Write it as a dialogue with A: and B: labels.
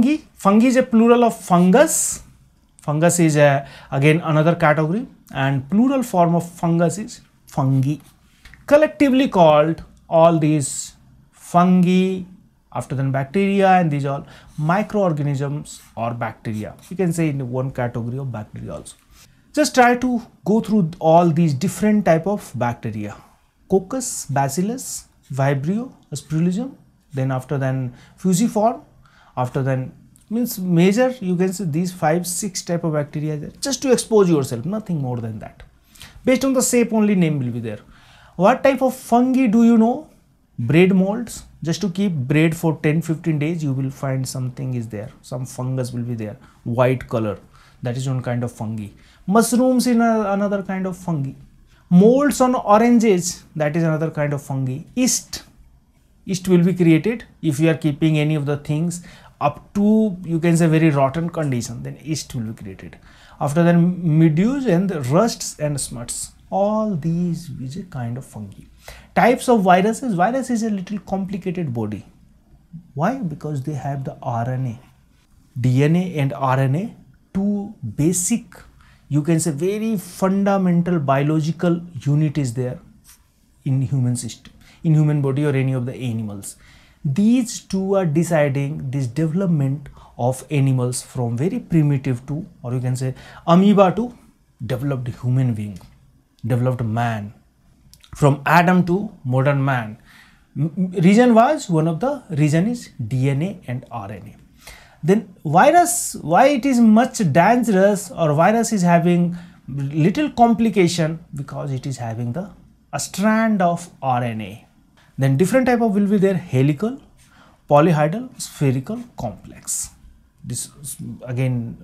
A: Fungi. Fungi is a plural of fungus. Fungus is a, again another category and plural form of fungus is fungi. Collectively called all these fungi after then bacteria and these all microorganisms or bacteria. You can say in one category of bacteria also. Just try to go through all these different type of bacteria. Coccus, Bacillus, Vibrio, Aspergillus, then after then fusiform, after then means major you can see these five six type of bacteria there. Just to expose yourself nothing more than that. Based on the shape only name will be there. What type of fungi do you know? Bread molds. Just to keep bread for 10 15 days you will find something is there. Some fungus will be there. White color. That is one kind of fungi. Mushrooms in a, another kind of fungi. Molds on oranges. That is another kind of fungi. Yeast. Yeast will be created if you are keeping any of the things up to you can say very rotten condition then yeast will be created. After that mildews and rusts and smuts all these is a kind of fungi. Types of viruses virus is a little complicated body. Why? Because they have the rna dna and rna two basic you can say very fundamental biological unit is there in human system in human body or any of the animals these two are deciding this development of animals from very primitive to or you can say amoeba to developed human being developed man. From adam to modern man. Reason was one of the reason is dna and rna then virus why it is much dangerous or virus is having little complication? Because it is having the a strand of rna then different type of will be there helical, polyhedral, spherical, complex. This again